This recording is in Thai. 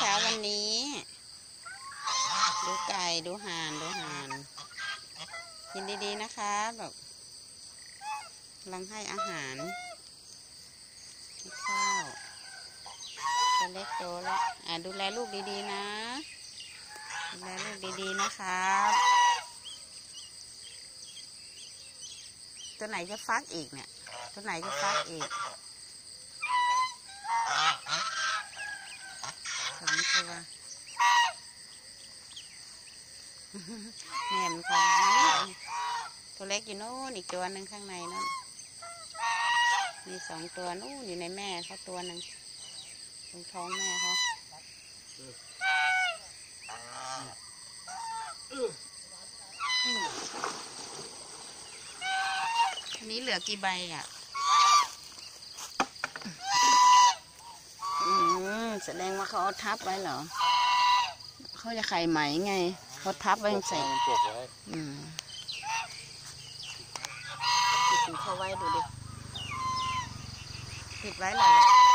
เช้าวันนี้ ดูไก่ดูห่านดูห่านกินดีๆนะคะแบบกำลังให้อาหารให้ข้าวตัวเล็กโตแล้วอ่าดูแลลูกดีๆนะดูแลลูกดีๆนะครับตัวไหนจะฟักอีกเนี่ย ตัวไหนจะฟักอีก สองตัวแม่มันคงตัวเล็กอยู่นู่นอีกตัวหนึ่งข้างในนั่นมีสองตัวนู่นอยู่ในแม่เขาตัวหนึ่งตรงท้องแม่เขาอันนี้เหลือกี่ใบอะ อืม แสดงว่าเขาเอาทับไว้เหรอ เขาจะไข่ไหมไง เขาทับไว้ใส่มันปกไว้อืมปิดของเขาไว้ดูดิปิดไว้เหรอ